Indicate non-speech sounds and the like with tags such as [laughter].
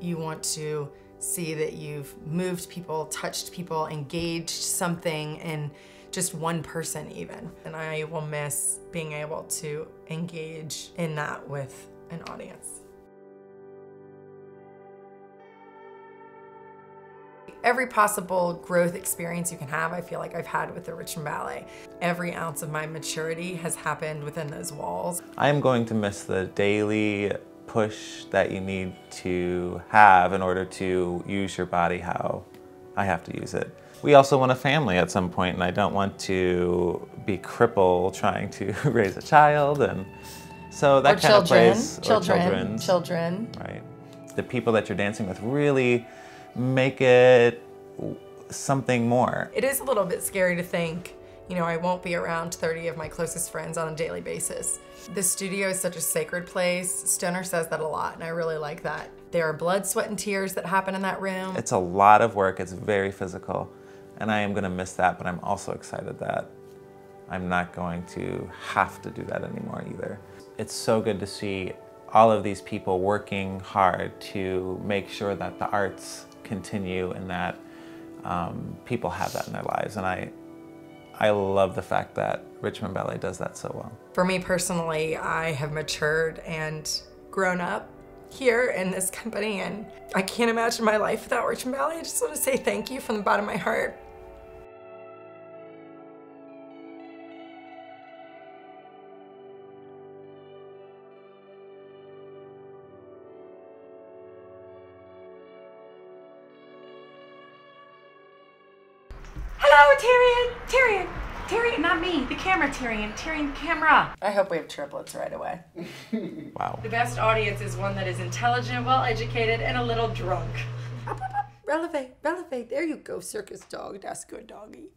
You want to see that you've moved people, touched people, engaged something in just one person even. And I will miss being able to engage in that with an audience. Every possible growth experience you can have, I feel like I've had with the Richmond Ballet. Every ounce of my maturity has happened within those walls. I am going to miss the daily push that you need to have in order to use your body how I have to use it. We also want a family at some point and I don't want to be crippled trying to [laughs] raise a child and so that or kind children, of plays children, or children. children. Right. The people that you're dancing with really make it something more. It is a little bit scary to think you know, I won't be around 30 of my closest friends on a daily basis. The studio is such a sacred place. Stoner says that a lot, and I really like that. There are blood, sweat, and tears that happen in that room. It's a lot of work, it's very physical, and I am gonna miss that, but I'm also excited that I'm not going to have to do that anymore either. It's so good to see all of these people working hard to make sure that the arts continue and that um, people have that in their lives. And I, I love the fact that Richmond Ballet does that so well. For me personally, I have matured and grown up here in this company and I can't imagine my life without Richmond Ballet. I just want to say thank you from the bottom of my heart. Hello, Tyrion! Tyrion! Tyrion, not me. The camera, Tyrion. Tyrion, camera. I hope we have triplets right away. [laughs] wow. The best audience is one that is intelligent, well educated, and a little drunk. Relevate, relevate. There you go, circus dog. That's good, doggy.